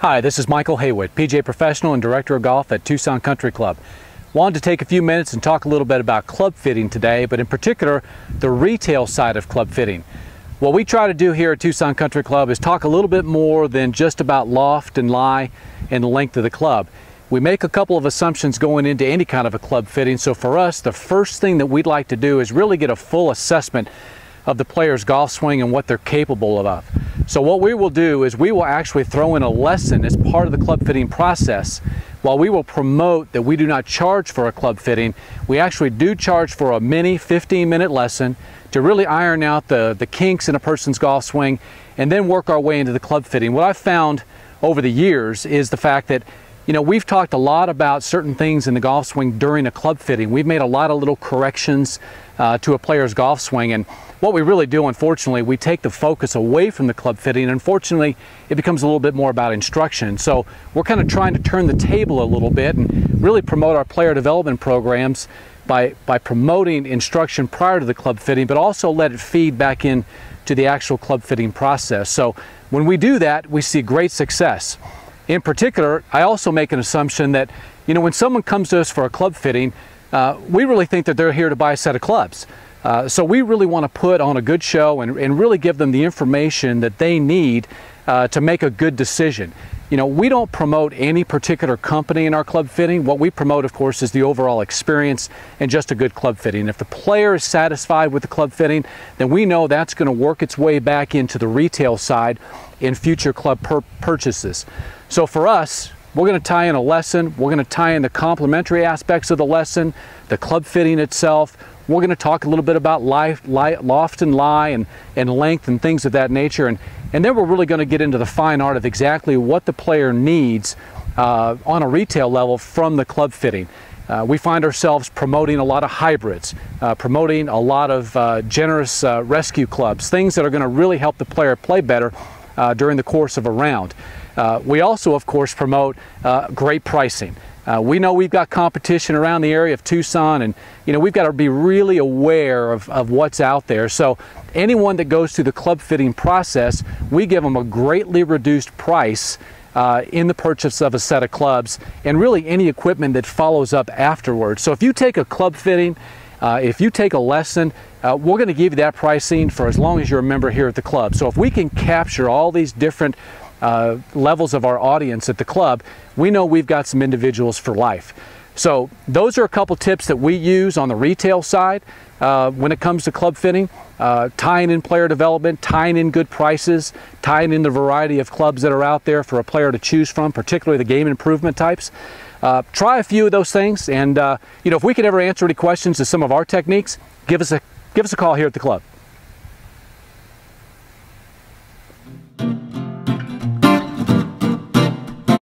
Hi, this is Michael Haywood, PGA Professional and Director of Golf at Tucson Country Club. Wanted to take a few minutes and talk a little bit about club fitting today, but in particular, the retail side of club fitting. What we try to do here at Tucson Country Club is talk a little bit more than just about loft and lie and the length of the club. We make a couple of assumptions going into any kind of a club fitting, so for us, the first thing that we'd like to do is really get a full assessment of the player's golf swing and what they're capable of. So what we will do is we will actually throw in a lesson as part of the club fitting process. While we will promote that we do not charge for a club fitting, we actually do charge for a mini 15 minute lesson to really iron out the, the kinks in a person's golf swing and then work our way into the club fitting. What I've found over the years is the fact that you know, we've talked a lot about certain things in the golf swing during a club fitting. We've made a lot of little corrections uh, to a player's golf swing. And what we really do, unfortunately, we take the focus away from the club fitting. And unfortunately, it becomes a little bit more about instruction. So we're kind of trying to turn the table a little bit and really promote our player development programs by, by promoting instruction prior to the club fitting, but also let it feed back in to the actual club fitting process. So when we do that, we see great success. In particular, I also make an assumption that, you know, when someone comes to us for a club fitting, uh, we really think that they're here to buy a set of clubs. Uh, so we really want to put on a good show and, and, really give them the information that they need uh, to make a good decision. You know, we don't promote any particular company in our club fitting. What we promote, of course, is the overall experience and just a good club fitting. If the player is satisfied with the club fitting, then we know that's going to work its way back into the retail side in future club purchases. So for us, we're going to tie in a lesson. We're going to tie in the complementary aspects of the lesson, the club fitting itself. We're going to talk a little bit about life, loft and lie and, and length and things of that nature. And, and then we're really going to get into the fine art of exactly what the player needs uh, on a retail level from the club fitting. Uh, we find ourselves promoting a lot of hybrids, uh, promoting a lot of uh, generous uh, rescue clubs, things that are going to really help the player play better uh, during the course of a round. We also, of course, promote great pricing. Uh, we know we've got competition around the area of Tucson and you know we've got to be really aware of, of what's out there. So anyone that goes through the club fitting process, we give them a greatly reduced price uh, in the purchase of a set of clubs and really any equipment that follows up afterwards. So if you take a club fitting, uh, if you take a lesson, uh, we're going to give you that pricing for as long as you're a member here at the club. So if we can capture all these different uh, levels of our audience at the club, we know we've got some individuals for life. So those are a couple tips that we use on the retail side uh, when it comes to club fitting, uh, tying in player development, tying in good prices, tying in the variety of clubs that are out there for a player to choose from, particularly the game improvement types. Uh, try a few of those things, and uh, you know if we could ever answer any questions to some of our techniques, give us a give us a call here at the club.